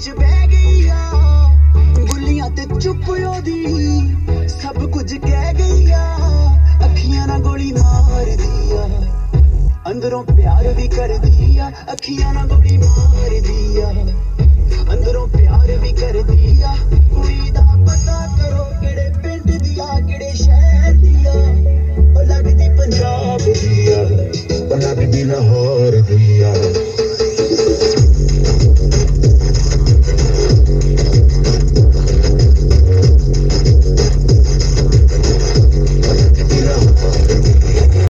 ਵਿੱਚ ਬਹਿ ਗਈ ਆ। ਗੁੱਲੀਆਂ ਤੇ ਚੁੱਪ ਉਹਦੀ, ਸਭ ਕੁਝ ਕਹਿ ਗਈ ਆ। ਅੱਖੀਆਂ ਨਾਲ ਗੋਲੀ ਮਾਰਦੀ ਆ। ਅੰਦਰੋਂ ਪਿਆਰ ਵੀ ਕਰਦੀ ਆ। ਅੱਖੀਆਂ ਨਾਲ ਗੋਲੀ ਮਾਰਦੀ ਆ। ਅੰਦਰੋਂ ਪਿਆਰ ਵੀ ਕਰਦੀ ਆ। ਕੁੜੀ ਦਾ ਪਤਾ ਕਰੋ ਕਿਹੜੇ ਪਿੰਡ ਦੀ ਆ, ਕਿਹੜੇ ਸ਼ਹਿਰ ਦੀ ਆ। ਉਹ ਲੱਗਦੀ ਪੰਜਾਬ ਦੀ ਆ। ਉਹ ਲੱਗਦੀ ਲਾਹੌਰ ਦੀ ਆ।